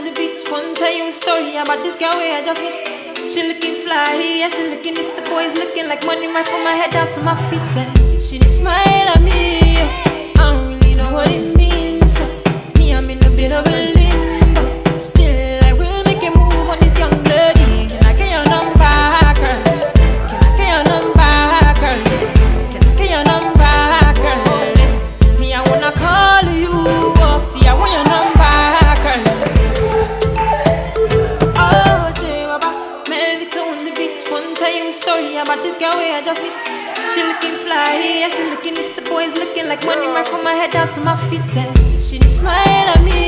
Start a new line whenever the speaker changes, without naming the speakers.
on the beats. One you a story about this girl where I just met. She looking fly, yeah, she looking at the boys looking like money right from my head down to my feet. And she smile. You a story about this girl where I just met. She looking fly, yeah, she looking at the boys looking like money right from my head down to my feet. And she smile at me,